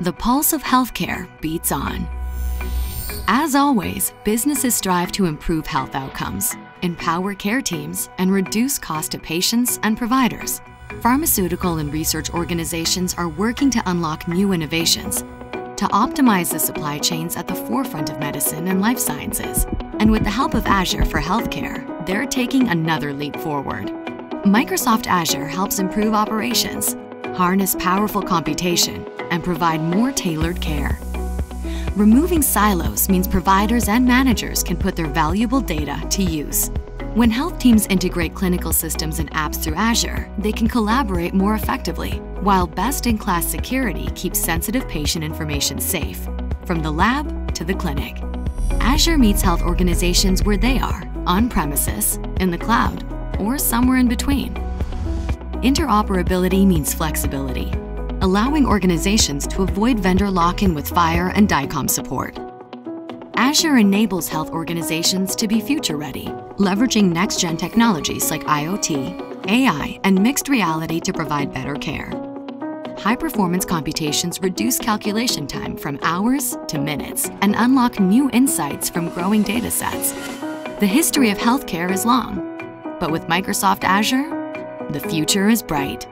the pulse of healthcare beats on. As always, businesses strive to improve health outcomes, empower care teams, and reduce cost to patients and providers. Pharmaceutical and research organizations are working to unlock new innovations to optimize the supply chains at the forefront of medicine and life sciences. And with the help of Azure for healthcare, they're taking another leap forward. Microsoft Azure helps improve operations, harness powerful computation, and provide more tailored care. Removing silos means providers and managers can put their valuable data to use. When health teams integrate clinical systems and apps through Azure, they can collaborate more effectively, while best-in-class security keeps sensitive patient information safe, from the lab to the clinic. Azure meets health organizations where they are, on premises, in the cloud, or somewhere in between. Interoperability means flexibility, allowing organizations to avoid vendor lock-in with FHIR and DICOM support. Azure enables health organizations to be future-ready, leveraging next-gen technologies like IoT, AI, and mixed reality to provide better care. High-performance computations reduce calculation time from hours to minutes and unlock new insights from growing data sets. The history of healthcare is long, but with Microsoft Azure, the future is bright.